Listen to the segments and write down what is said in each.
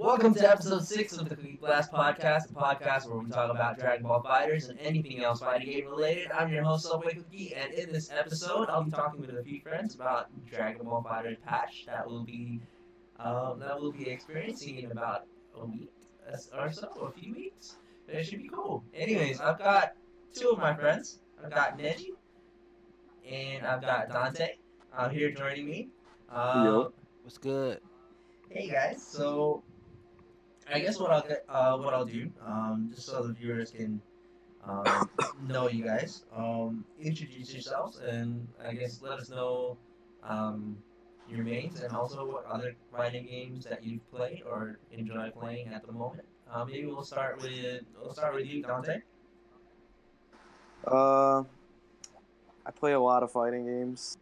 Welcome to episode six of the Cookie Blast Podcast, the podcast where we talk about Dragon Ball FighterZ and anything else fighting game related. I'm your host, Subway Cookie, and in this episode, I'll be talking with a few friends about Dragon Ball FighterZ patch that will be um, that we'll be experiencing in about a week or so, a few weeks. It should be cool. Anyways, I've got two of my friends. I've got Netji and I've got Dante out here joining me. Um, Yo. What's good? Hey guys, so I guess what I'll get, uh, what I'll do, um, just so the viewers can um, know you guys, um, introduce yourselves, and I guess let us know um, your mains and also what other fighting games that you've played or enjoy playing at the moment. Uh, maybe we'll start with we'll start with you, Dante. Uh, I play a lot of fighting games.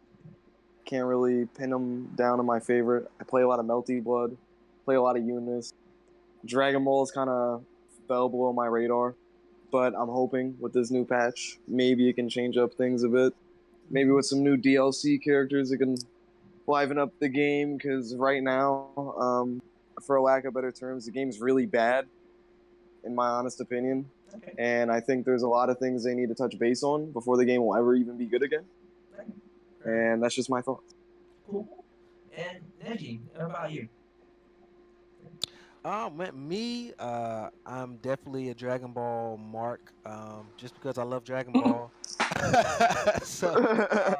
Can't really pin them down to my favorite. I play a lot of Melty Blood. Play a lot of Unis. Dragon Ball is kind of fell below my radar, but I'm hoping with this new patch, maybe it can change up things a bit. Maybe with some new DLC characters, it can liven up the game. Because right now, um, for a lack of better terms, the game's really bad, in my honest opinion Okay. and I think there's a lot of things they need to touch base on before the game will ever even be good again. And that's just my thoughts. Cool. And Netji, how about you? Um, me- uh, I'm definitely a Dragon Ball mark. Um, just because I love Dragon Ball. so, uh,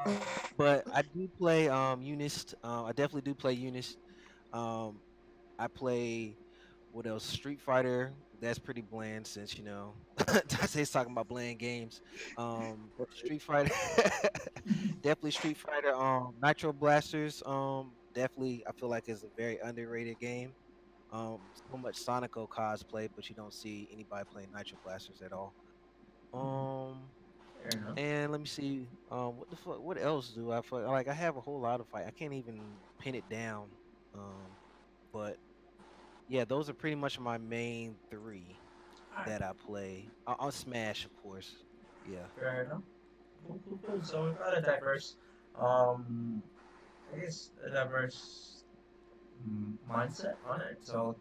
but I do play um Unis. Um, I definitely do play Unis. Um, I play what else? Street Fighter. That's pretty bland since you know Dante's talking about bland games. Um, but Street Fighter, definitely Street Fighter. Um, Nitro Blasters. Um, definitely I feel like is a very underrated game. Um, so much Sonico cosplay, but you don't see anybody playing Nitro Blasters at all. Um, and let me see. Um, what the fuck? What else do I fuck? Like I have a whole lot of fight. I can't even pin it down. Um, but yeah, those are pretty much my main three that I play. I- I'll Smash, of course. Yeah. Fair enough. Cool, cool, cool. So we've got a diverse, um, I guess a diverse mindset on it. So,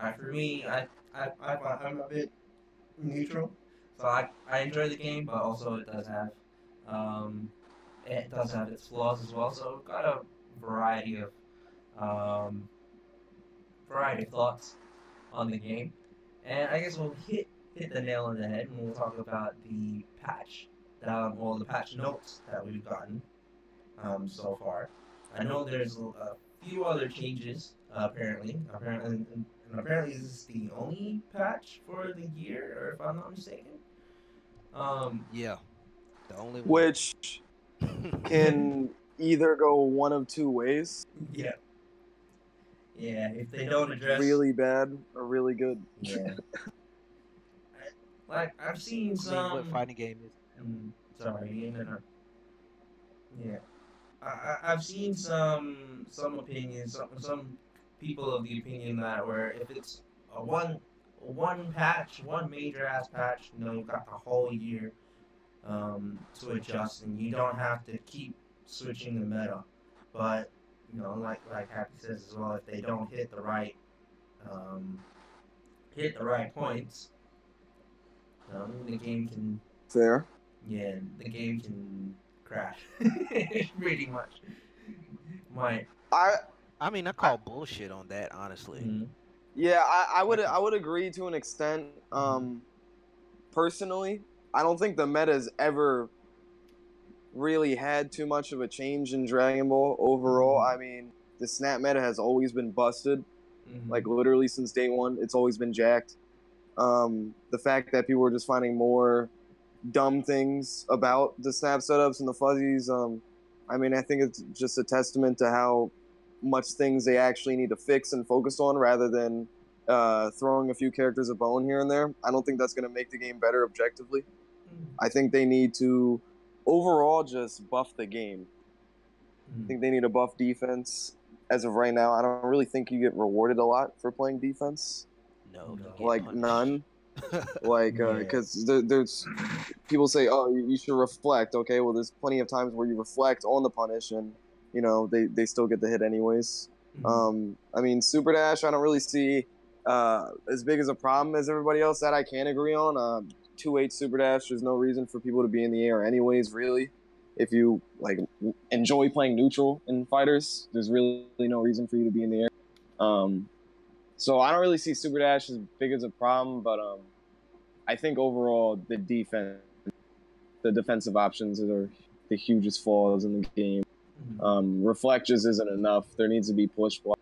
uh, for me, I, I, I, I'm a bit neutral. So I, I enjoy the game, but also it does have, um, it does have its flaws as well. So we've got a variety of, um, variety of thoughts on the game, and I guess we'll hit hit the nail on the head and we'll talk about the patch, um, well, the patch notes that we've gotten um, so far. I know there's a few other changes uh, apparently. Apparently, and, and apparently this is the only patch for the year, or if I'm not mistaken. Um, Yeah. The only one. Which can either go one of two ways yeah, yeah. If they don't address really bad or really good. yeah. like I've seen I mean, some. what fighting game is? Mm, sorry, no, no. Yeah, I, I've seen some some opinions, some some people of the opinion that where if it's a one one patch, one major ass patch, you know, you've got the whole year um, to adjust, and you don't have to keep switching the meta. But you know, like like Happy says as well, if they don't hit the right um, hit the right points, um, the game can Fair. yeah, the game can crash. Pretty much. Might. I I mean, I call bullshit on that, honestly. Mm, yeah, I, I would I would agree to an extent. Um, personally, I don't think the meta's ever really had too much of a change in Dragon Ball overall. I mean, the snap meta has always been busted. mhm. like literally since day one it's always been jacked um, the fact that people are just finding more dumb things about the snap setups and the fuzzies um, i mean i think it's just a testament to how much things they actually need to fix and focus on rather than uh, throwing a few characters a bone here and there i don't think that's going to make the game better objectively Mm, i think they need to overall just buff the game mm. I think they need a buff defense. As of right now, I don't really think you get rewarded a lot for playing defense. No, No. Like punched. none. Like, Yeah. because there, there's people say, oh, you, you should reflect. Okay, well, there's plenty of times where you reflect on the punish, and you know they, they still get the hit anyways. Mhm. Um, I mean, Super Dash, I don't really see uh, as big as a problem as everybody else that I can agree on. Um, two eight super dash. There's no reason for people to be in the air, anyways. Really, if you like enjoy playing neutral in fighters, there's really no reason for you to be in the air. Um, so I don't really see super dash as big as a problem, but um, I think overall the defense, the defensive options are the hugest flaws in the game. Mhm. Um, reflect just isn't enough. There needs to be push block,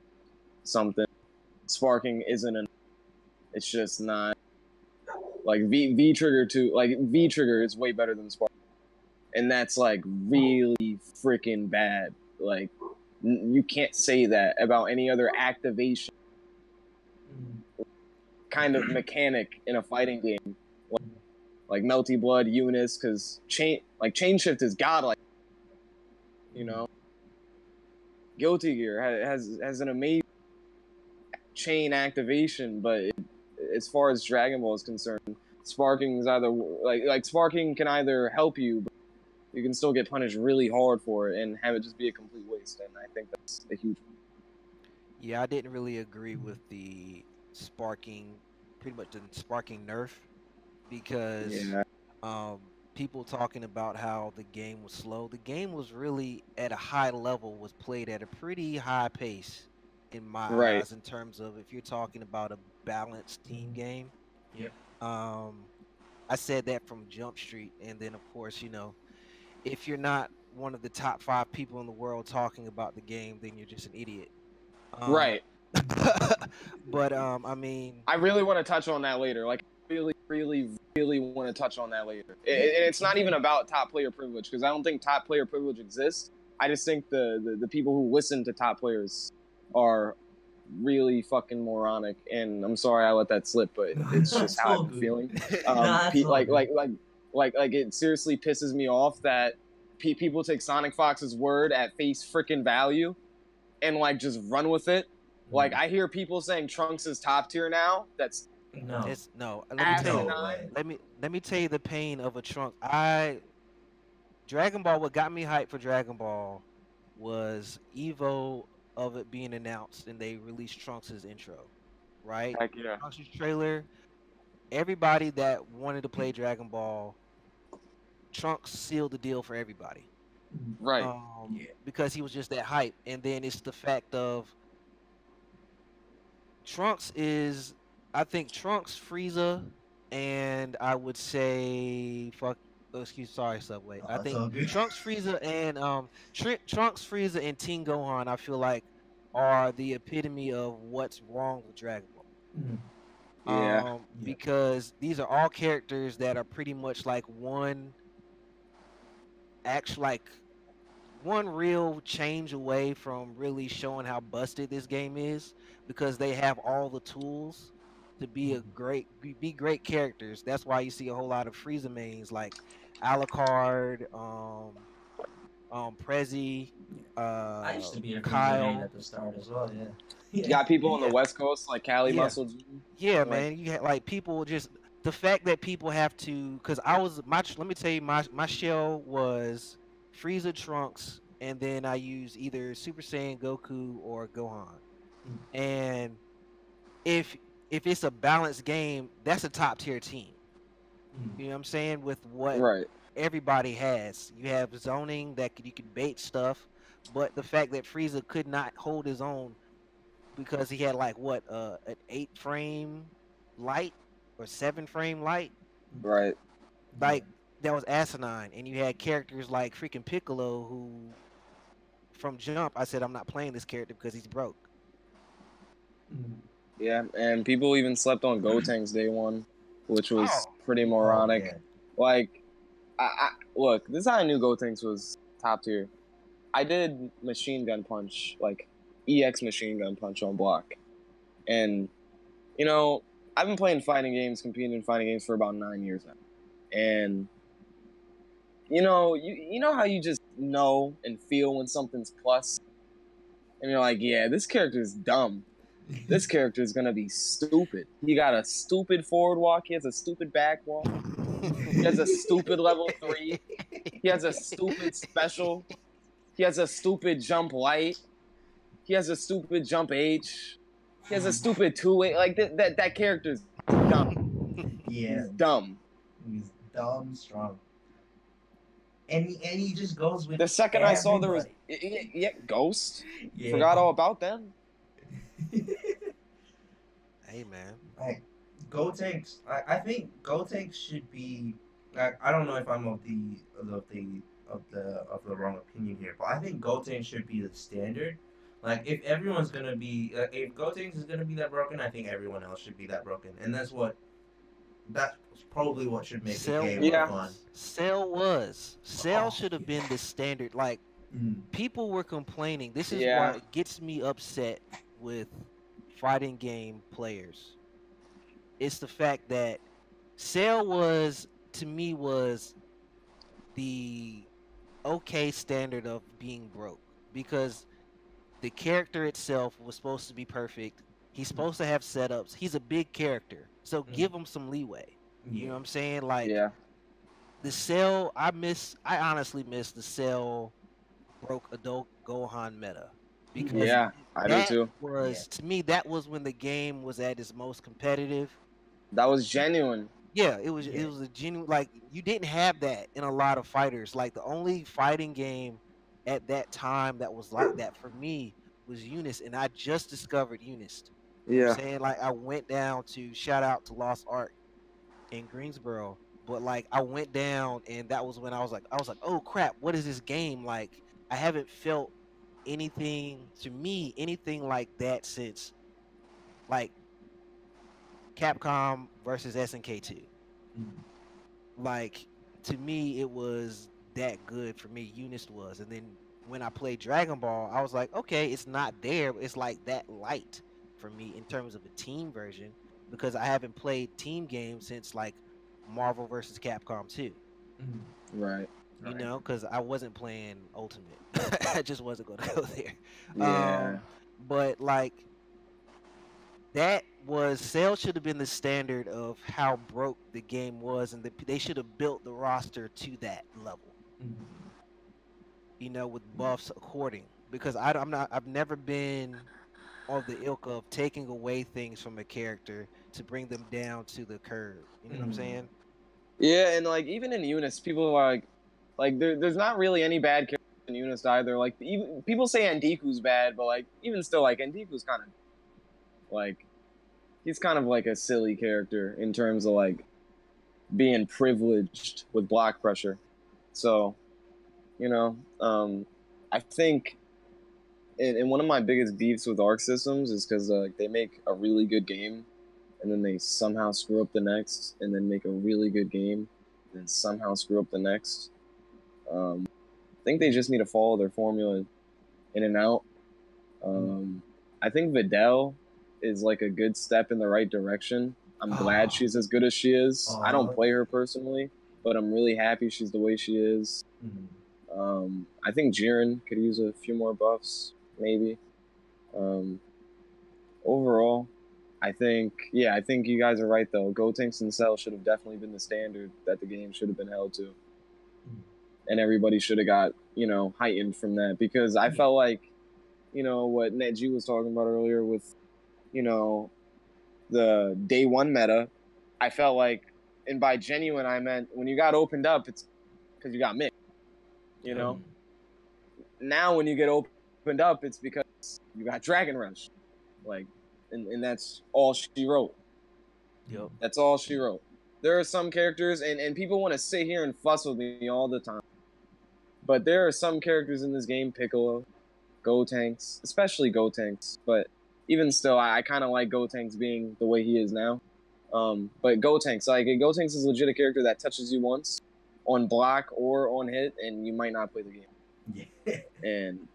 something. Sparking isn't enough. It's just not. Like V V trigger too. Like V trigger is way better than spark, and that's like really freaking bad. Like n- you can't say that about any other activation. Kind of mechanic in a fighting game, like, like Melty Blood, Eunice, because chain like chain shift is godlike. You know, Guilty Gear has has an amazing chain activation, but it, as far as Dragon Ball is concerned, sparking is either like like sparking can either help you, but you can still get punished really hard for it and have it just be a complete waste. And I think that's a huge. Yeah, I didn't really agree with the sparking, pretty much the sparking nerf, because Yeah, um, people talking about how the game was slow. The game was really at a high level, was played at a pretty high pace, in my Right. eyes, in terms of if you're talking about a balanced team game. Yep. Um, I said that from Jump Street, and then of course, you know, if you're not one of the top five people in the world talking about the game, then you're just an idiot. Um, right. but um, I mean, I really want to touch on that later. Like, really, really, really want to touch on that later. And and it's not even about top player privilege because I don't think top player privilege exists. I just think the, the the people who listen to top players are really fucking moronic. And I'm sorry I let that slip, but it's just how I'm feeling. Um, pe- like, like, like, like, like, it seriously pisses me off that pe- people take Sonic Fox's word at face freaking value and like just run with it. Like I hear people saying Trunks is top tier now. That's no, it's no. Let me tell you. no asinine. way. Let me let me tell you the pain of a trunk. I Dragon Ball. What got me hyped for Dragon Ball was Evo of it being announced, and they released Trunks' intro, right? heck yeah. Trunks' trailer. Everybody that wanted to play Dragon Ball, Trunks sealed the deal for everybody. Right. Um, Yeah. Because he was just that hype. And then it's the fact of Trunks is, I think Trunks, Frieza, and I would say, fuck, oh, excuse, sorry, Subway. Oh, I think. Trunks, Frieza, and um, Tr- Trunks, Frieza, and Teen Gohan, I feel like are the epitome of what's wrong with Dragon Ball. Mhm. Yeah. Um, Yeah. because these are all characters that are pretty much like one actual like one real change away from really showing how busted this game is because they have all the tools to be a great be, be great characters. That's why you see a whole lot of Frieza mains like Alucard, um, um, Prezi, uh, I used to be a Kyle. Kyle at the start as well. Yeah. You got people on the West Coast like Cali Yeah. Muscle. Yeah, Like- man. You had like people just the fact that people have to because I was my let me tell you my my shell was Frieza Trunks and then I use either Super Saiyan Goku or Gohan. And if if it's a balanced game, that's a top tier team. You know what I'm saying? With what Right. everybody has. You have zoning that you can bait stuff, but the fact that Frieza could not hold his own because he had like what uh, an eight frame light or seven frame light, Right. like that was asinine. And you had characters like freaking Piccolo who, from jump, I said I'm not playing this character because he's broke. Mhm. Yeah, and people even slept on Gotenks day one, which was Oh. pretty moronic. Oh, yeah. Like, I, I look, this is how I knew Gotenks was top tier. I did Machine Gun Punch, like EX Machine Gun Punch on block, and you know I've been playing fighting games, competing in fighting games for about nine years now, and you know you you know how you just know and feel when something's plus, and you're like, yeah, this character is dumb this character is gonna be stupid. He got a stupid forward walk. He has a stupid back walk. He has a stupid level three. He has a stupid special. He has a stupid jump light. He has a stupid jump H. He has a stupid two way like that. That that character's dumb. Yeah, He's dumb. he's dumb strong. And he, and he just goes with The second I saw there was yeah, yeah Ghost. Yeah. Forgot all about them. Hey man. like Gotenks. I, I think Gotenks should be. I, I don't know if I'm of the of the of the of the wrong opinion here, but I think Gotenks should be the standard. Like if everyone's gonna be like, if Gotenks is gonna be that broken, I think everyone else should be that broken, and that's what. That's probably what should make Cell the game Yeah. more fun. Cell was. Cell Oh, should have been the standard. Like Mm. people were complaining. This is Yeah. what gets me upset with fighting game players. It's the fact that Cell was to me was the okay standard of being broke because the character itself was supposed to be perfect. He's supposed to have setups. He's a big character. So Mhm. give him some leeway. You know what I'm saying? Like yeah. the cell I miss I honestly miss the cell broke adult Gohan meta. Because Yeah, I do that too. was to me that was when the game was at its most competitive. That was genuine. Yeah, it was Yeah. it was a genuine like you didn't have that in a lot of fighters. Like the only fighting game at that time that was like that for me was Eunice and I just discovered Eunice. You know I'm saying like I went down to shout out to Lost Ark in Greensboro, but like I went down and that was when I was like I was like, "Oh crap, what is this game like?" I haven't felt anything to me anything like that since like Capcom versus SNK 2. Mm. Like to me it was that good for me Eunice was and then when I played Dragon Ball, I was like, okay, it's not there, but it's like that light for me in terms of a team version because I haven't played team games since like Marvel versus Capcom 2. Mm. Right. You Right. know, because I wasn't playing Ultimate. I just wasn't going to go there. Yeah. Um, but like that was sales should have been the standard of how broke the game was, and the, they should have built the roster to that level. Mm. You know, with buffs according. Because I, am not. I've never been of the ilk of taking away things from a character to bring them down to the curve. You know what I'm Mhm. saying? Yeah, and like even in Eunice, people are like, like there, there's not really any bad characters in Eunice either. Like even people say Andiku's bad, but like even still, like Andiku's kind of like he's kind of like a silly character in terms of like being privileged with block pressure. So, you know, um, I think. And, and one of my biggest beefs with Arc Systems is because uh, they make a really good game, and then they somehow screw up the next, and then make a really good game, and then somehow screw up the next. Um, I think they just need to follow their formula in and out. Um, I think Videl is like a good step in the right direction. I'm Oh. glad she's as good as she is. I Oh. don't play her personally, but I'm really happy she's the way she is. Mm. Um, I think Jiren could use a few more buffs, maybe. Um, overall, I think, yeah, I think you guys are right though. Gotenks and Cell should have definitely been the standard that the game should have been held to, mm. and everybody should have got you know heightened from that because I mm. felt like, you know, what Netji was talking about earlier with, you know, the day one meta. I felt like, and by genuine I meant when you got opened up, it's because you got mixed. You know, mm. now when you get opened up, it's because you got Dragon Rush, like, and, and that's all she wrote. Yep. That's all she wrote. There are some characters, and, and people want to sit here and fuss with me all the time. But there are some characters in this game, Piccolo, Gotenks, especially Gotenks, But even still, I, I kind of like Gotenks being the way he is now. Um, but Gotenks, like Gotenks is a legit a character that touches you once on block or on hit, and you might not play the game Yeah. and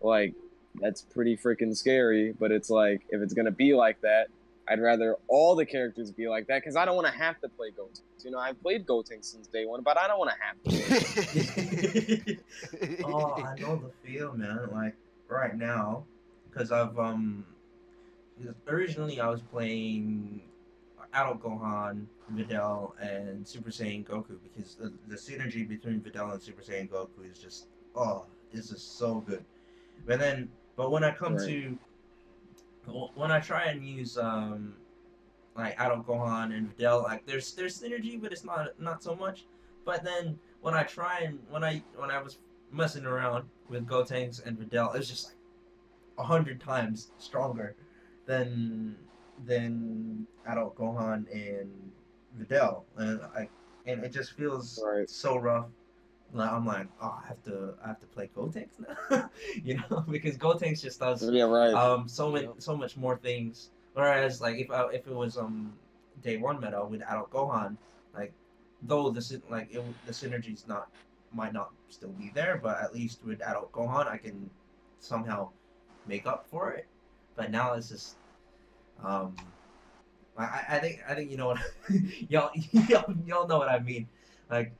like that's pretty freaking scary but it's like if it's gonna be like that i'd rather all the characters be like that because i don't want to have to play gotenks you know i've played gotenks since day one but i don't want to have to oh, I know the feel, man. Like right now, because I've um, 'cause originally I was playing Adult Gohan, Videl, and Super Saiyan Goku because the, the synergy between Videl and Super Saiyan Goku is just oh, this is so good. But then, but when I come Right. to when I try and use um like Adult Gohan and Videl, like there's there's synergy, but it's not not so much. But then when I try and when I when I was messing around with Gotenks and Videl, it was just like a hundred times stronger than than Adult Gohan and Videl, and I and it just feels Right. so rough. Like, I'm like, oh, I have to I have to play Gotenks now, you know, because Gotenks just does Yeah, right. um so many so much more things. Whereas like if I, if it was um day one meta with adult Gohan, like though the syn- like it, the synergy's not might not still be there, but at least with adult Gohan I can somehow make up for it. But now it's just um I, I- I think I think you know what y'all, y'all y'all know what I mean. Like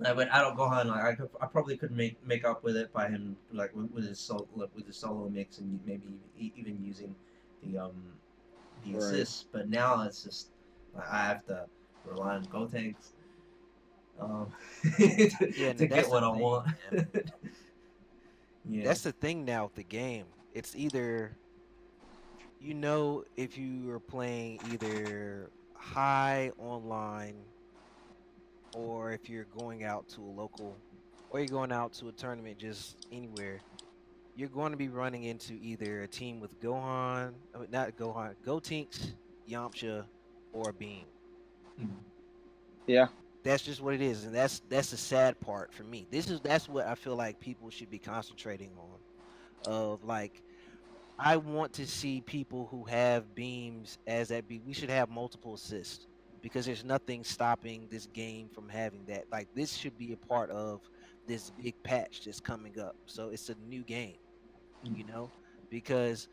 like with adult Gohan, like I could, I probably could make make up with it by him like with, with his solo like, with his solo mix and maybe even using the um the Right. assists. But now it's just like, I have to rely on Gotenks um to, Yeah, to get what I thing, want. yeah. That's the thing now with the game. It's either you know if you are playing either high online or if you're going out to a local or you're going out to a tournament just anywhere, you're going to be running into either a team with Gohan, I mean, not Gohan, Gotenks, Yamcha, or Beam. Yeah. That's just what it is, and that's that's the sad part for me. This is that's what I feel like people should be concentrating on. Of like, I want to see people who have beams as that be. We should have multiple assists because there's nothing stopping this game from having that. Like this should be a part of this big patch that's coming up. So it's a new game, you know, because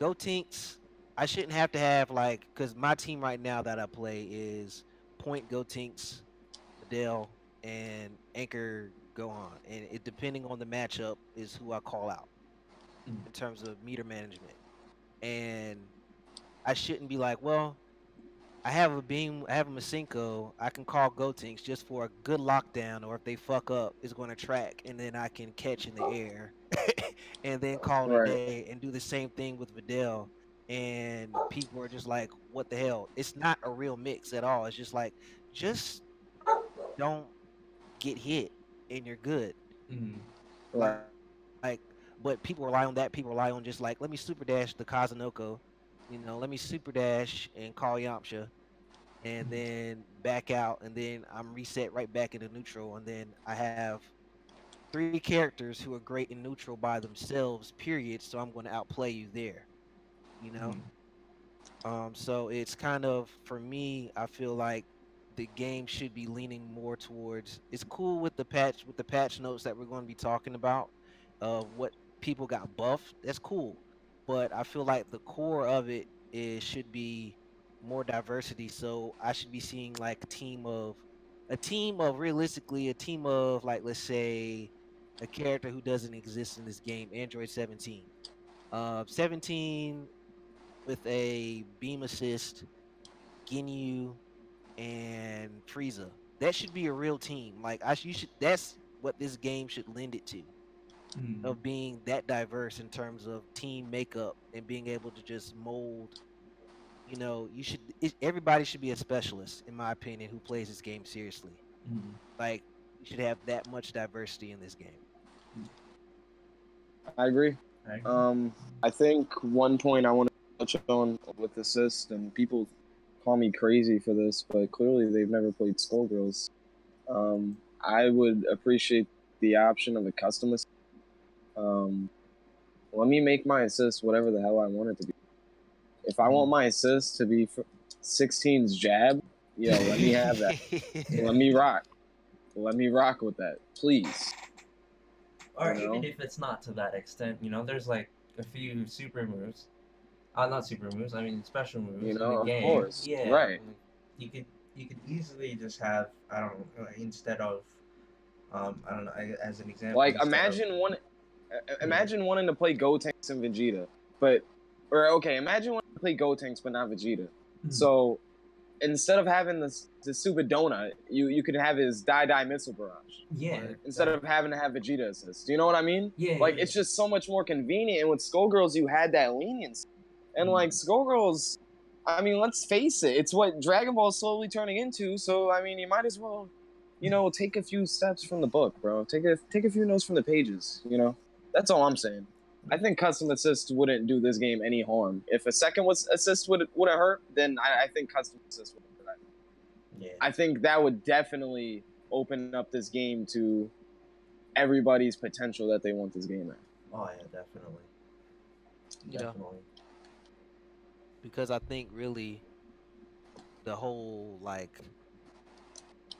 Gotenks, I shouldn't have to have like because my team right now that I play is Point Go Tinks, Videl, and Anchor Gohan, and it depending on the matchup is who I call out Mm. in terms of meter management. And I shouldn't be like, well, I have a beam, I have a Masenko, I can call Gotenks just for a good lockdown, or if they fuck up, it's going to track, and then I can catch in the air, and then call it a day, and do the same thing with Videl. And people are just like, what the hell? It's not a real mix at all. It's just like, just don't get hit, and you're good. Mhm. Right. Like, but people rely on that. People rely on just like, let me super dash the Kazunoko, you know, let me super dash and call Yamcha, and then back out, and then I'm reset right back into neutral, and then I have three characters who are great in neutral by themselves. Period. So I'm going to outplay you there, you know. Mhm. Um, so it's kind of for me. I feel like the game should be leaning more towards. It's cool with the patch with the patch notes that we're going to be talking about of what people got buffed. That's cool, but I feel like the core of it is should be more diversity. So I should be seeing like a team of a team of realistically a team of like let's say a character who doesn't exist in this game, Android 17. Uh, 17 with a beam assist, Ginyu, and Frieza. That should be a real team. Like I, you should. That's what this game should lend it to, Mhm. of being that diverse in terms of team makeup and being able to just mold. You know, you should. It, everybody should be a specialist, in my opinion, who plays this game seriously. Mhm. Like, you should have that much diversity in this game. I agree. I agree. Um, I think one point I want to touch on with assist, and people call me crazy for this, but clearly they've never played Skullgirls. Um, I would appreciate the option of a custom assist. Um, let me make my assist whatever the hell I want it to be. If I want my assist to be for 16's jab, yo, let me have that. Let me rock. Let me rock with that, please. Or you even know? if it's not to that extent, you know, there's like a few super moves. Uh, not super moves. I mean special moves You in know, the of game. course, Yeah. right. You could you could easily just have I don't know instead of um I don't know I- as an example. Like instead of- imagine one, uh, imagine wanting to play Gotenks and Vegeta, but or okay, imagine wanting to play Gotenks but not Vegeta. Hmm. So instead of having this the stupid donut, you you could have his die die missile barrage Yeah. instead of having to have Vegeta assist. Do you know what I mean? yeah, Like yeah. it's just so much more convenient. And with Skullgirls, you had that lenience, and Mhm. like Skullgirls, I mean, let's face it, it's what Dragon Ball is slowly turning into. So I mean, you might as well, you know, take a few steps from the book, bro. Take a take a few notes from the pages. You know, that's all I'm saying. I think custom assist wouldn't do this game any harm. If a second was assist would wouldn't hurt, then I, I think custom assist would. hurt. yeah. I think that would definitely open up this game to everybody's potential that they want this game at. oh yeah, definitely. You know. Definitely. because I think really the whole like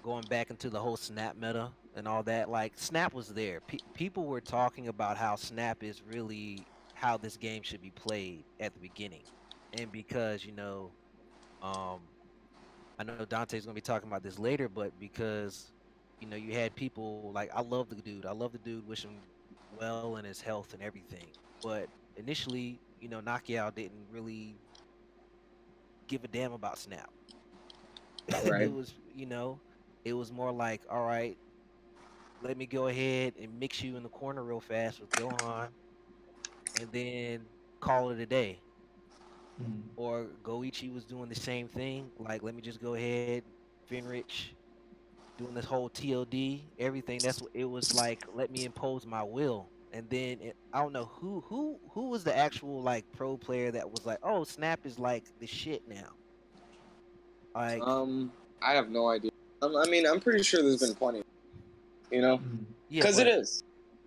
going back into the whole snap meta and all that like snap was there Pe- people were talking about how snap is really how this game should be played at the beginning and because you know um I know Dante's gonna be talking about this later but because you know you had people like I love the dude I love the dude wish him well in his health and everything but initially you know Nakiao didn't really give a damn about Snap. Right. it was, you know, it was more like, all right, let me go ahead and mix you in the corner real fast with Gohan, and then call it a day. Mhm. Or Goichi was doing the same thing. Like, let me just go ahead, Finrich, doing this whole TLD, everything. That's what it was like. Let me impose my will. And then it, I don't know who who who was the actual like pro player that was like, oh, Snap is like the shit now. Like, Um, I have no idea. Um, I mean, I'm pretty sure there's been plenty. You know, Mhm. yeah, because it but- is.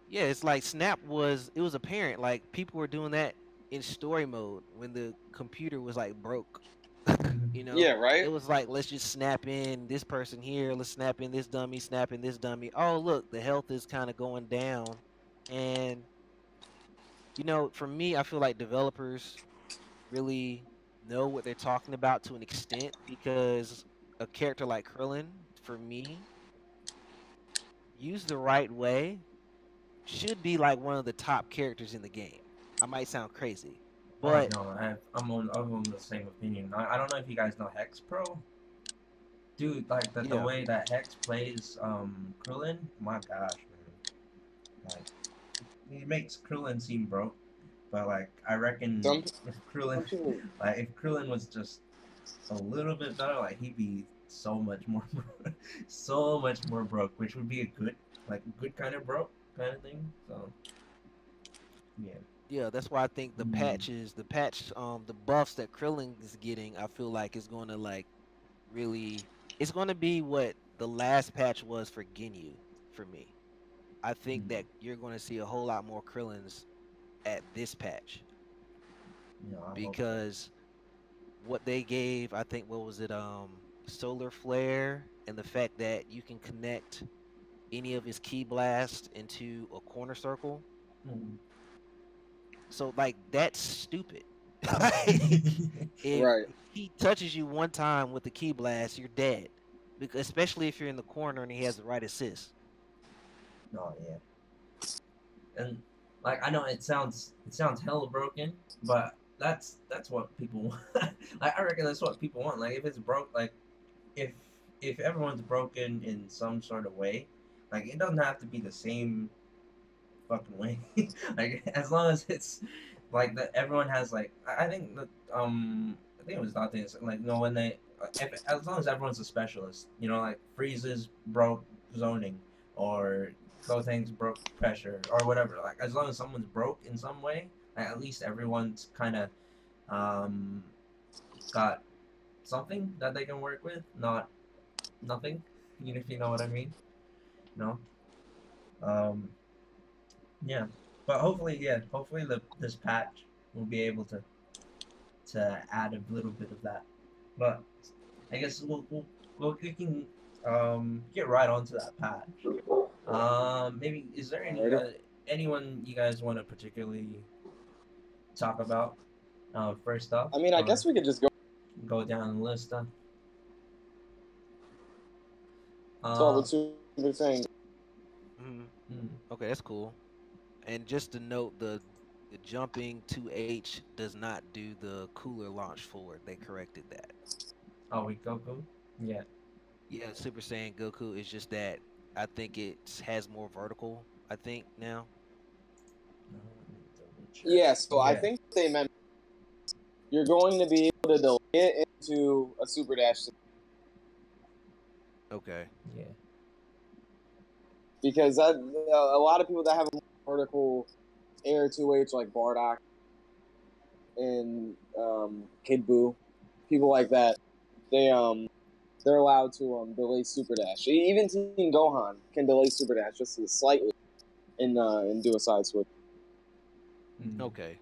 Yeah, it's like Snap was. It was apparent like people were doing that in story mode when the computer was like broke. you know. Yeah, right. It was like let's just snap in this person here. Let's snap in this dummy. Snap in this dummy. Oh look, the health is kind of going down, and you know, for me, I feel like developers really know what they're talking about to an extent because a character like Krillin, for me, used the right way, should be like one of the top characters in the game. I might sound crazy, but no, I have, I'm on I'm on the same opinion. I, I don't know if you guys know Hex Pro. Dude, like the, the way that Hex plays um Krillin, my gosh, man. Like he makes Krillin seem broke, but like I reckon Some- if Krillin like if Krillin was just a little bit better, like he'd be so much more so much more broke, which would be a good like good kind of broke kind of thing. So yeah. Yeah, that's why I think the Mm. patches, the patch, um, the buffs that Krillin is getting, I feel like is going to like really, it's going to be what the last patch was for Ginyu for me. I think Mm. that you're going to see a whole lot more Krillins at this patch You know, I hope- because what they gave, I think, what was it, um, Solar Flare, and the fact that you can connect any of his ki blast into a corner circle. Mm. So like that's stupid. if Right. he touches you one time with the ki blast, you're dead. Because especially if you're in the corner and he has the right assist. Oh yeah. And like I know it sounds it sounds hella broken, but that's that's what people want. like I reckon that's what people want. Like if it's broke, like if if everyone's broken in some sort of way, like it doesn't have to be the same fucking way. like as long as it's like that, everyone has like I I think that um I think it was Dante like no when they if, as long as everyone's a specialist, you know like Frieza's broke zoning or Gotenks broke pressure or whatever. Like as long as someone's broke in some way, like, at least everyone's kind of um got something that they can work with, not nothing. You know if you know what I mean. No. Um. Yeah, but hopefully, yeah, hopefully the this patch will be able to to add a little bit of that. But I guess we'll we'll, we'll we can um get right onto that patch. Um, maybe is there any uh, anyone you guys want to particularly talk about? Uh, first off? I mean, I guess we could just go. Go down the list. Then. So Um, what Super Saiyan? Mhm. mm, Okay, that's cool. And just to note, the the jumping to H does not do the cooler launch forward. They corrected that. Oh, with Goku. Yeah. Yeah, Super Saiyan Goku is just that I think it has more vertical. I think now. Yeah, so I think they meant you're going to be able to delay it into a super dash Okay. Yeah. because that a lot of people that have a vertical air 2H like Bardock and um, Kid Buu, people like that, they um they're allowed to um delay super dash. E- Even Teen Gohan can delay super dash just slightly and uh and do a side switch. Mhm. Okay.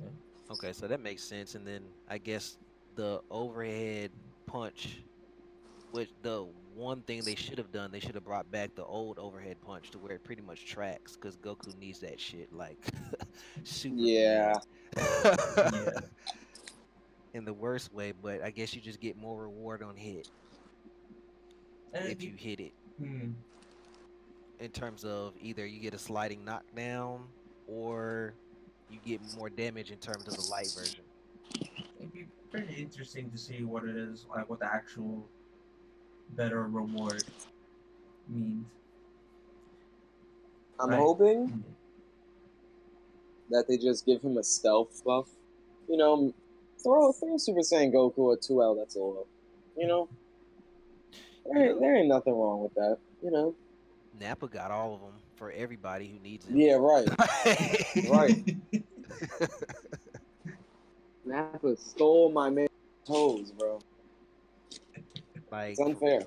Okay. Okay, so that makes sense. And then I guess the overhead punch, which the one thing they should have done, they should have brought back the old overhead punch to where it pretty much tracks, because Goku needs that shit like super. Yeah. Yeah. In the worst way, but I guess you just get more reward on hit And if you hit it. Hmm. In terms of either you get a sliding knockdown or you get more damage in terms of the light version. It'd pretty interesting to see what it is, like what the actual better reward means. I'm Right. hoping Mhm. that they just give him a stealth buff. You know, throw throw Super Saiyan Goku a two L that's all. You know, there ain't, there ain't nothing wrong with that. You know. Nappa got all of them for everybody who needs it. Yeah, right. Right. right. Nappa stole my man's toes, bro. like It's unfair.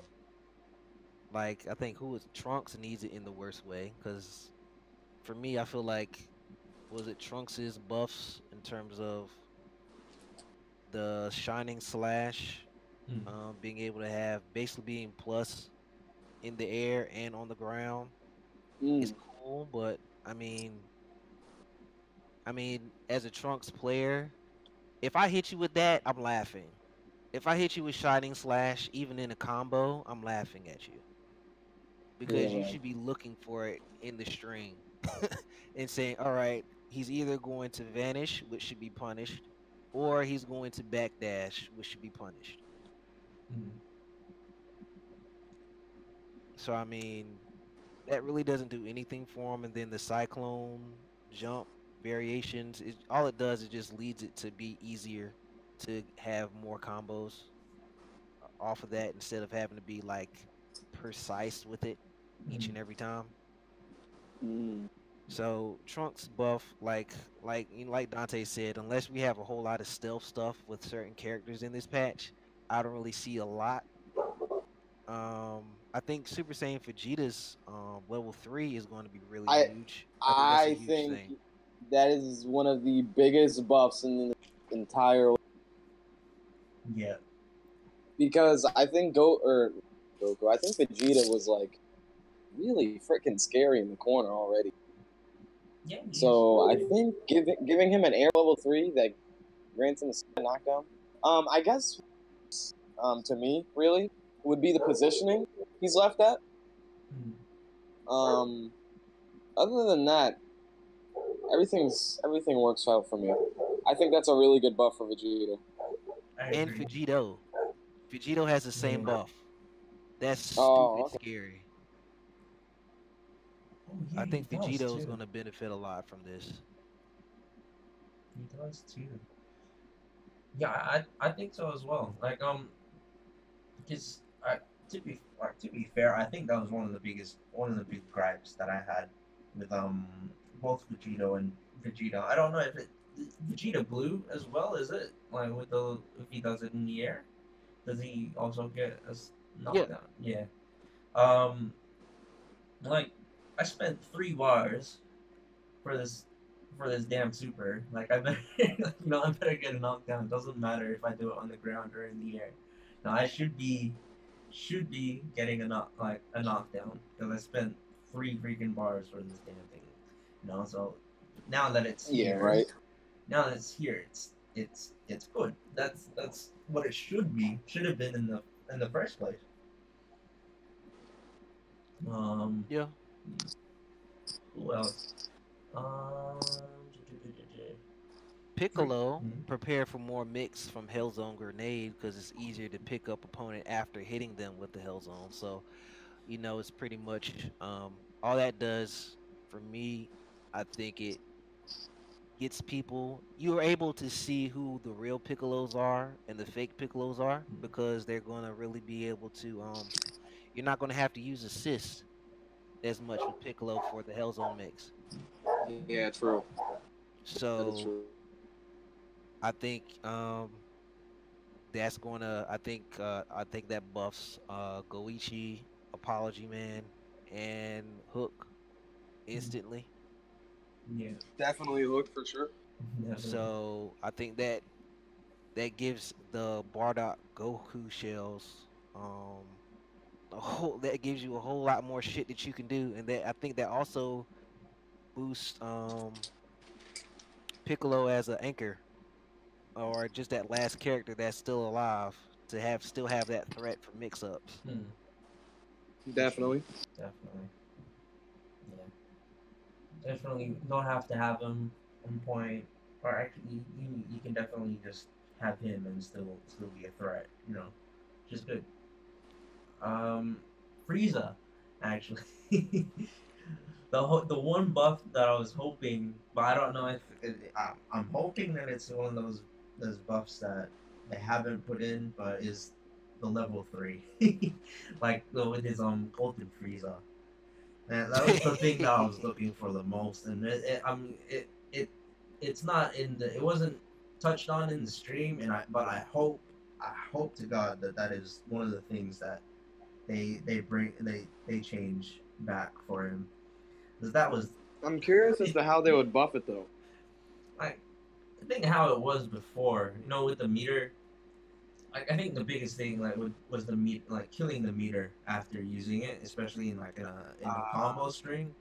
like I think who is Trunks needs it in the worst way because for me I feel like was it Trunks's buffs in terms of the shining slash Hmm. um, being able to have basically being plus in the air and on the ground Mm. is cool, but I mean, I mean, as a Trunks player, if I hit you with that, I'm laughing. If I hit you with Shining Slash, even in a combo, I'm laughing at you because you should be looking for it in the string and saying, "All right, he's either going to vanish, which should be punished, or he's going to backdash, which should be punished." Hmm. So I mean, that really doesn't do anything for him. And then the cyclone jump variations, it, all it does is just leads it to be easier to have more combos off of that instead of having to be like precise with it each and every time. Mm. So Trunks buff, like like like Dante said, unless we have a whole lot of stealth stuff with certain characters in this patch, I don't really see a lot. Um, I think Super Saiyan Vegeta's um, level three is going to be really I- huge. I huge think thing. That is one of the biggest buffs in the entire Yeah. because I think Go or Goku, I think Vegeta was like really freaking scary in the corner already. Yeah. So I think giving giving him an air level three that grants him a knockdown. Um, I guess, um, to me, really would be the positioning he's left at. Hmm. Um, other than that, everything's everything works out for me. I think that's a really good buff for Vegeta. And agree. Vegito, Vegito has the same buff. That's stupid Oh, okay. scary. Oh, yeah, I think does, Vegito's too. going to benefit a lot from this. He does too. Yeah, I I think so as well. Like um, because I to be like to be fair, I think that was one of the biggest one of the big gripes that I had with um both Vegito and Vegeta. I don't know if it Vegeta blue as well is it like with the if he does it in the air, does he also get a knockdown? Yeah. Um, like I spent three bars for this for this damn super. Like I better, you know, I better get a knockdown. It doesn't matter if I do it on the ground or in the air. Now I should be, should be getting a knock like a knockdown because I spent three freaking bars for this damn thing. You know, so now that it's Yeah, here, right. Now that it's here, it's it's it's good. That's that's what it should be. Should have been in the in the first place. Um. Yeah. Who else? Um. Piccolo, Mhm. prepare for more mix from Hellzone Grenade because it's easier to pick up opponent after hitting them with the Hellzone. So, you know, it's pretty much um, all that does for me. I think it gets people. You are able to see who the real Piccolos are and the fake Piccolos are because they're going to really be able to. Um, you're not going to have to use assist as much with Piccolo for the Hellzone mix. Yeah, true. So. True. I think um, that's gonna. I think uh, I think that buffs uh, Goichi, Apology Man, and Hook instantly. Yeah. Definitely hook for sure. definitely. So I think that that gives the Bardock Goku shells um, a whole. That gives you a whole lot more shit that you can do, and that I think that also boosts um, Piccolo as an anchor, or just that last character that's still alive to have still have that threat for mix-ups. Hmm, Definitely. definitely. Definitely don't have to have him on point, or actually, you you can definitely just have him and still still be a threat. You know, just good. Um, Frieza, actually. The, ho- the one buff that I was hoping, but I don't know if it, I, I'm hoping that it's one of those those buffs that they haven't put in, but is the level three, like with his um Golden Frieza. And that was the thing that I was looking for the most, and it, it, I mean it it it's not in the it wasn't touched on in the stream, and I but I hope I hope to God that that is one of the things that they they bring they they change back for him, because that was I'm curious as to how they would buff it though. I think how it was before, you know, with the meter. Like I think the biggest thing like was, was the meat like killing the meter after using it, especially in like in a in a Ah. combo string,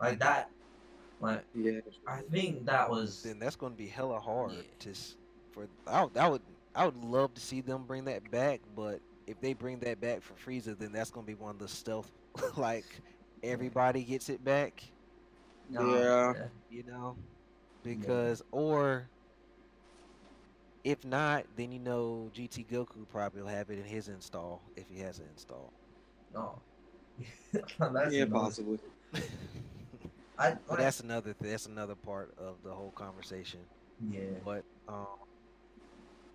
like that. Like Yeah. I think that was Then that's going to be hella hard Yeah. to for. I would, I would I would love to see them bring that back, but if they bring that back for Frieza, then that's going to be one of the stealth like everybody gets it back. no, Yeah. you know because or if not then you know gt goku probably will have it in his install if he has an install No. that's yeah, another- possibly. I, but like, that's another that's another part of the whole conversation yeah. but um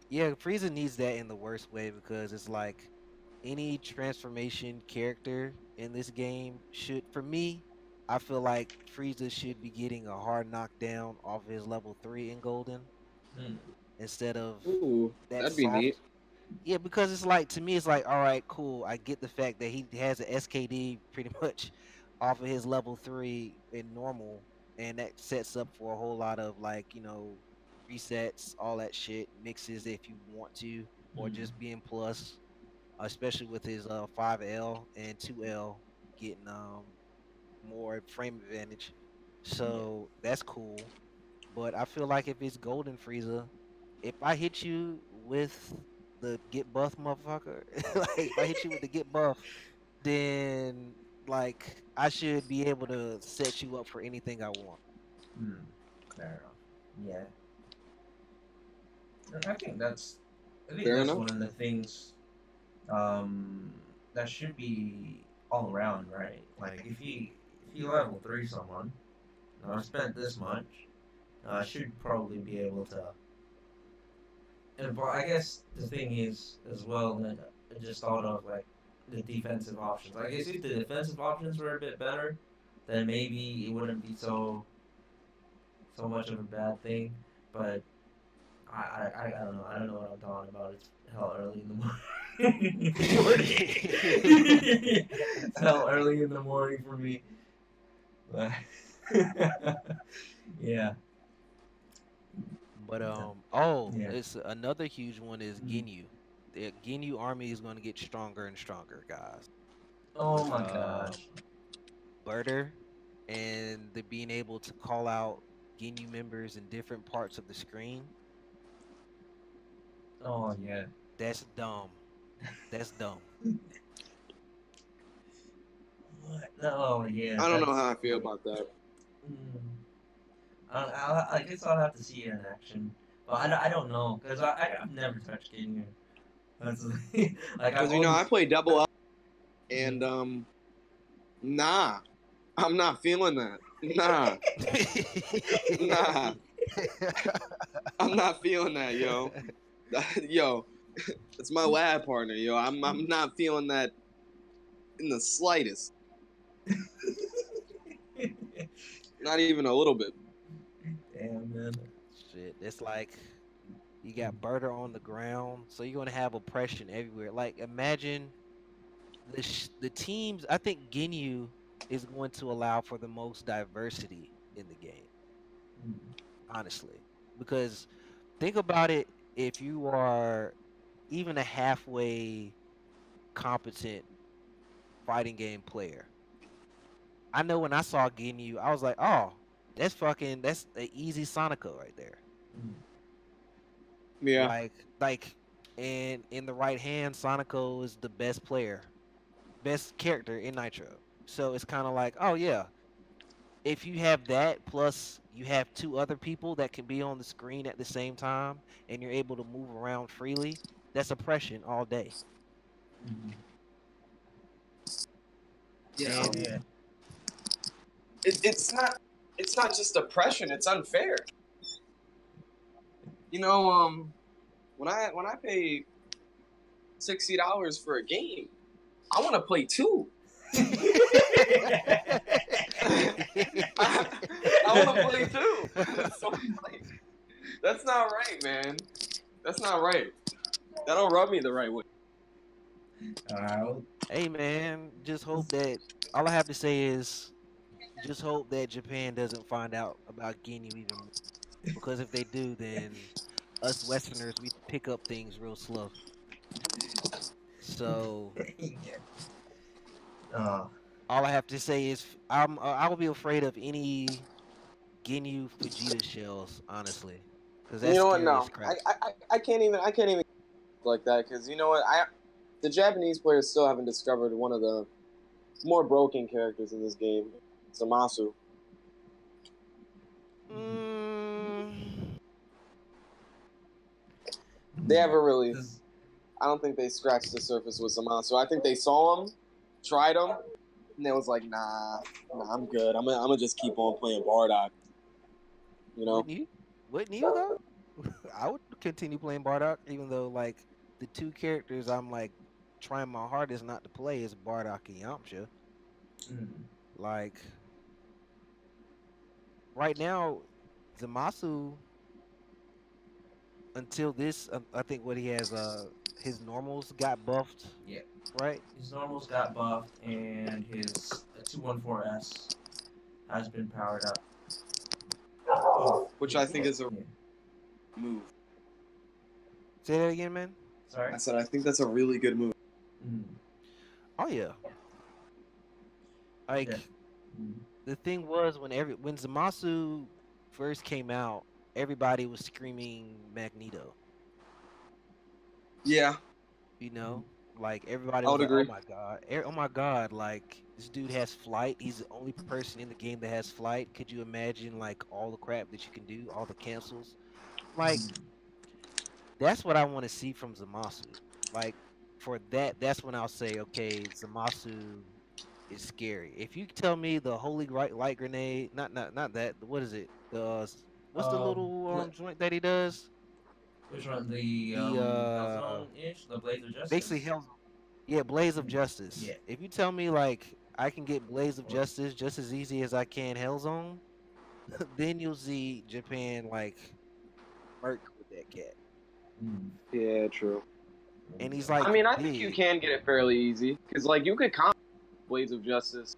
yeah frieza needs that in the worst way because it's like any transformation character in this game should for me i feel like frieza should be getting a hard knockdown off his level 3 in golden Hmm. Instead of Ooh, that that'd be neat. Yeah, because it's like to me, it's like all right, cool. I get the fact that he has an SKD pretty much off of his level three in normal, and that sets up for a whole lot of like you know resets, all that shit, mixes if you want to, or Mhm. just being plus, especially with his uh 5L and 2L getting um more frame advantage. So that's cool. But I feel like if it's Golden Frieza, if I hit you with the get buff motherfucker, like if I hit you with the get buff, then like I should be able to set you up for anything I want. Hmm. Fair enough. Yeah. I think that's. I think Fair that's enough. one of the things. Um, that should be all around, right? Like if you if you level three someone, uh, spent this much, uh, should probably be able to. And but I guess the thing is as well that I just thought of like the defensive options. I guess if the defensive options were a bit better, then maybe it wouldn't be so so much of a bad thing. But I I, I, don't know. I don't know what I'm talking about. It's hell early in the morning. it's hell early in the morning for me. But yeah. But um, oh, Yeah. it's another huge one is Mhm. Ginyu. The Ginyu army is going to get stronger and stronger, guys. Oh my Uh, gosh. Burter, and the being able to call out Ginyu members in different parts of the screen. Oh yeah. That's dumb. That's dumb. What? Oh yeah. I don't know how I feel about that. Mm. I, don't- I, I guess I'll have to see it in action, but I, don't- I don't know because I, I I've never touched Ginyu. That's like I've Because you know, I play double up, and um, nah, I'm not feeling that. Nah, nah, I'm not feeling that, yo. yo, it's my lab partner, yo. I'm I'm not feeling that in the slightest. Not even a little bit. Damn man. Shit, it's like you got Burter on the ground, so you're gonna have oppression everywhere. Like imagine the sh- the teams. I think Ginyu is going to allow for the most diversity in the game, Mm. honestly, because think about it. If you are even a halfway competent fighting game player, I know when I saw Ginyu, I was like, oh, that's fucking that's an easy Sonico right there. Yeah. Like like and in the right hand, Sonico is the best player. Best character in Nitro. So it's kinda like, oh yeah. If you have that plus you have two other people that can be on the screen at the same time and you're able to move around freely, that's oppression all day. Mhm. Yeah. And- Yeah. it, it's not it's not just oppression it's unfair. You know um when i when i pay sixty dollars for a game i want to play two i, want to play two so, like, that's not right man. That's not right. That don't rub me the right way. Alright. Hey man, just hope that all I have to say is just hope that Japan doesn't find out about Ginyu even more. Because if they do, then us Westerners we pick up things real slow. So. Uh, all I have to say is I'm uh, I will be afraid of any Ginyu Vegeta shells, honestly. Because that's you know what? No, I, I I can't even. I can't even like that because you know what? I the Japanese players still haven't discovered one of the more broken characters in this game, Zamasu. Mm, They haven't really. I don't think they scratched the surface with Zamasu. I think they saw him, tried him, and they was like, Nah, nah, I'm good. I'm gonna, I'm gonna just keep on playing Bardock. You know? Wouldn't you? Wouldn't you though? I would continue playing Bardock, even though like the two characters I'm like trying my hardest not to play is Bardock and Yamcha. mm, Like right now, Zamasu until this, uh, I think what he has, uh, his normals got buffed. Yeah. Right. his normals got buffed and his 214S has been powered up. Oh, Which I think is a yeah. move. Say that again, man. Sorry. I said I think that's a really good move. Mm, Oh yeah. Like Yeah. mm, the thing was when every when Zamasu first came out, everybody was screaming Magneto. Yeah. You know, like everybody I was like, "Oh my god, oh my god!" Like this dude has flight. He's the only person in the game that has flight. Could you imagine like all the crap that you can do, all the cancels? Like that's what I want to see from Zamasu. Like for that, that's when I'll say, okay, Zamasu is scary. If you tell me the holy right light grenade, not not not that. What is it? The uh, what's the Um, little um, what- joint that he does? Which one? The, The, um, uh, ish, the Blaze of Justice. Basically, hell. Yeah, Blaze of Justice. Yeah. If you tell me like I can get Blaze of Justice just as easy as I can Hellzone, then you'll see Japan like work with that cat. Mm. Yeah, true. And he's like, I mean, I think you can get it fairly easy because, like, you could comp Blades of Justice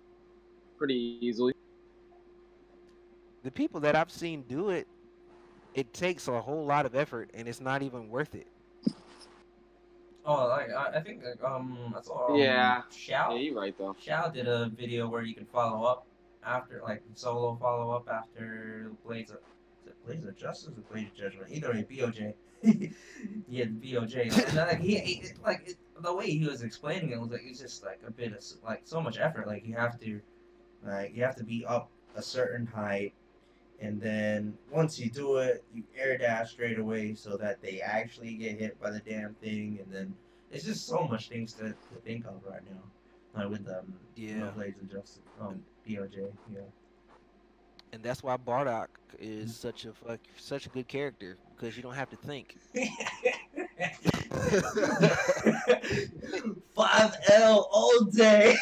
pretty easily. the people that I've seen do it, it takes a whole lot of effort and it's not even worth it. Oh, like, I, I think like, um, that's all. Yeah. Shao. Yeah, you're right though. Shao did a video where you can follow up after, like, solo follow up after Blades of, is it Blades of Justice or Blades of Judgment? Either way, BOJ. yeah, BOJ. And, like, he, he like, it, the way he was explaining it was like, it's just like a bit of, like, so much effort. Like, you have to, like, you have to be up a certain height and then once you do it, you air dash straight away so that they actually get hit by the damn thing, and then it's just so much things to, to think of right now, like with um Yeah. Blades of Justice, um BOJ, yeah. and that's why Bardock is such a fuck, such a good character because you don't have to think. Five L all day.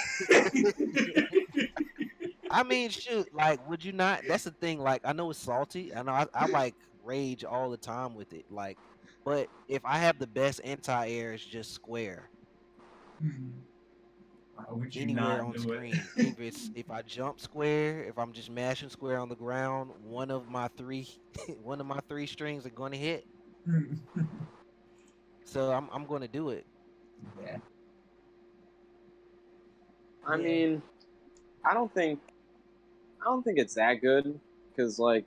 I mean, shoot, like, would you not? That's the thing. Like, I know it's salty. I know I, I like rage all the time with it. Like, but if I have the best anti-air, it's just square would you anywhere not on do screen. it? if it's if I jump square, if I'm just mashing square on the ground, one of my three, one of my three strings are going to hit. So I'm I'm going to do it. yeah. I Yeah. mean, I don't think, I don't think it's that good because like,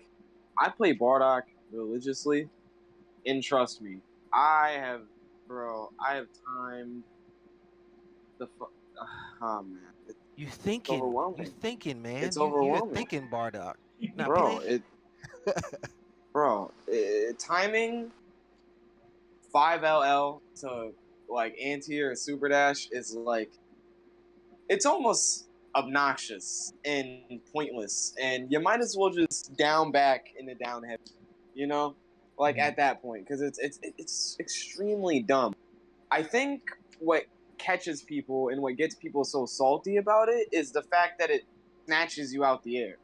I play Bardock religiously, and trust me, I have, bro, I have timed the fu- oh man, it, You thinking? You overwhelming. thinking, man? It's You- You're thinking Bardock. Now, bro, play- it, bro, it, timing five LL to like anti or super dash is like, it's almost obnoxious and pointless, and you might as well just down back into down heavy, you know, like at that point because it's it's it's extremely dumb. I think what catches people and what gets people so salty about it is the fact that it snatches you out the air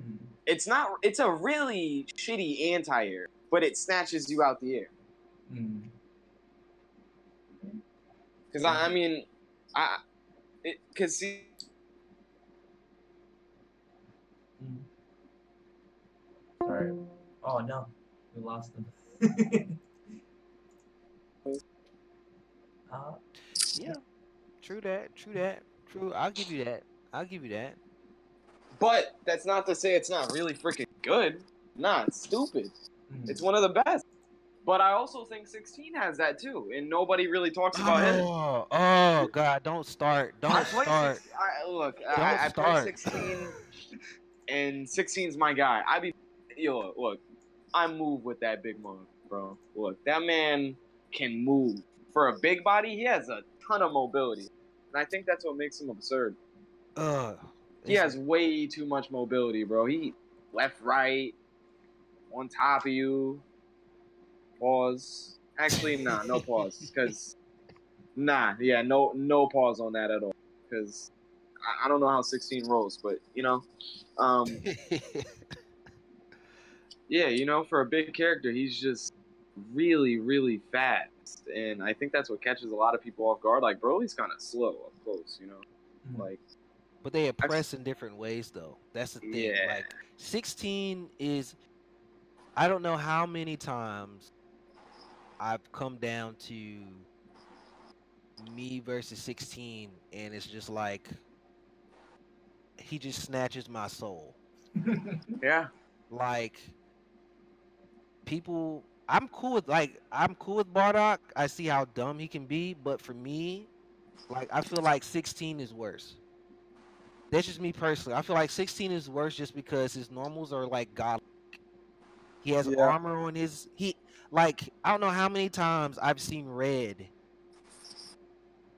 Mhm. it's not it's a really shitty anti-air but it snatches you out the air Because I, I mean i because see. Sorry. Oh no, we lost them. uh, Yeah, true that. True that. True. I'll give you that. I'll give you that. but that's not to say it's not really freaking good nah stupid mhm. it's one of the best but i also think 16 has that too and nobody really talks about it Oh, oh God! Don't start. Don't play start. six- I, look, Don't I, I start. play 16, and 16's my guy. I be, yo, look, I move with that big mug, bro. Look, that man can move. For a big body, he has a ton of mobility, and I think that's what makes him absurd. Ugh. He has way too much mobility, bro. He left, right, on top of you. Pause. Actually, nah, no pause, because nah, yeah, no, no pause on that at all, because I, I don't know how 16 rolls, but you know, um, yeah, you know, for a big character, he's just really, really fast, and I think that's what catches a lot of people off guard. Like, Broly's kind of slow up close, you know, Mhm. like. But they oppress in different ways, though. That's the thing. Yeah. Like, 16 is. I don't know how many times I've come down to me versus 16, and it's just like. He just snatches my soul. Yeah. Like, people. I'm cool with like I'm cool with Bardock. I see how dumb he can be, but for me, like I feel like 16 is worse. That's just me personally. I feel like 16 is worse just because his normals are like god. He has Yeah. armor on his he like I don't know how many times I've seen red.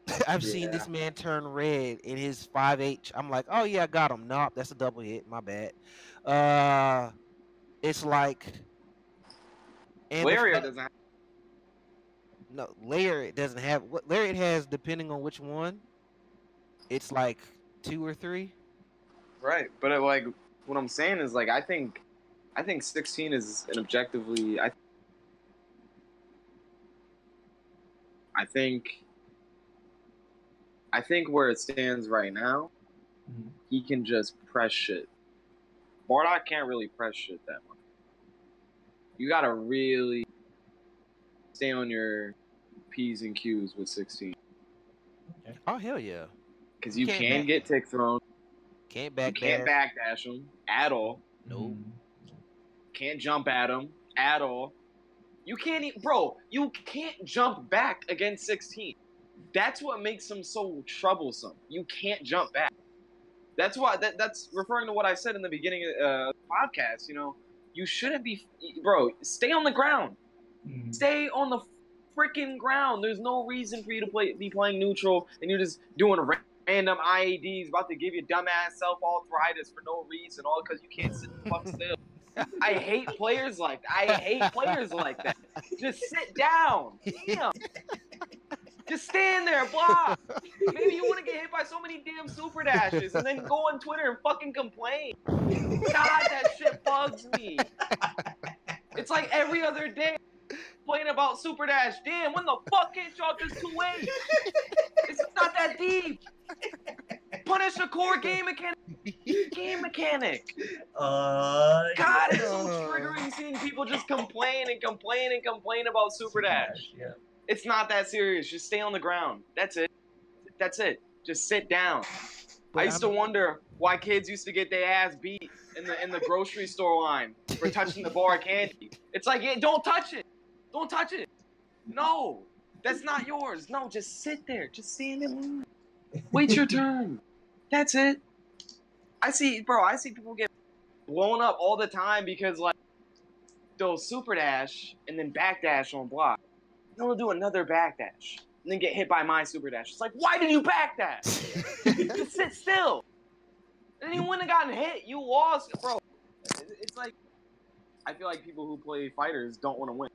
I've seen this man turn red in his 5H. I'm like, oh yeah, I got him. Nope, that's a double hit. My bad. Uh it's like and fact- doesn't have no Lariat doesn't have what Lariat has depending on which one. It's like two or three. Right, but uh, like what I'm saying is like I think, I think 16 is an objectively I. I think. I think where it stands right now, Mhm. he can just press shit. Bardock can't really press shit that much. You gotta really stay on your p's and q's with 16 Oh hell yeah! because you Can't can back- get tick thrown. Can't You back can't dash. backdash him at all. Nope. Mhm. can't jump at him at all. You can't, e- bro. You can't jump back against 16. That's what makes him so troublesome. You can't jump back. That's why that, that's referring to what I said in the beginning of uh, the podcast. You know, you shouldn't be, bro. Stay on the ground. Mm. Stay on the freaking ground. There's no reason for you to play be playing neutral, and you're just doing ra- random IADs, about to give you dumbass self arthritis for no reason, all because you can't sit the fuck still. I hate players like that. I hate players like that. Just sit down. Damn. Just stand there, block. Maybe you want to get hit by so many damn super dashes and then go on Twitter and fucking complain. God, that shit bugs me. It's like every other day complaining about super dash. Damn, when the fuck can't y'all just two eight? It's not that deep. Punish the core game mechanic. Game mechanic. Uh, God, it's so Uh. triggering seeing people just complain and complain and complain about super dash. Yeah. It's not that serious. Just stay on the ground. That's it. That's it. Just sit down. I used to wonder why kids used to get their ass beat in the in the grocery store line for touching the bar of candy. It's like, yeah, don't touch it. Don't touch it. No, that's not yours. No, just sit there. Just stand in line. Wait your turn. That's it. I see, bro. I see people get blown up all the time because like they'll super dash and then backdash on block. Then they'll do another backdash and then get hit by my super dash. It's like, why did you backdash? Just sit still. And then you wouldn't have gotten hit. You lost, bro. It's like I feel like people who play fighters don't want to win.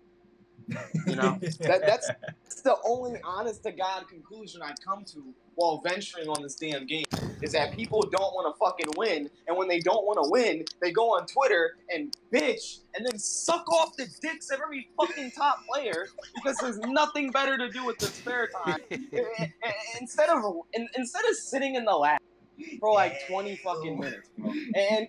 You know, that, that's that's the only honest to God conclusion I come to while venturing on this damn game is that people don't want to fucking win, and when they don't want to win, they go on Twitter and bitch, and then suck off the dicks of every fucking top player because there's nothing better to do with their spare time. Eh, eh, eh, instead of in- instead of sitting in the lab for like 20 fucking minutes, bro, and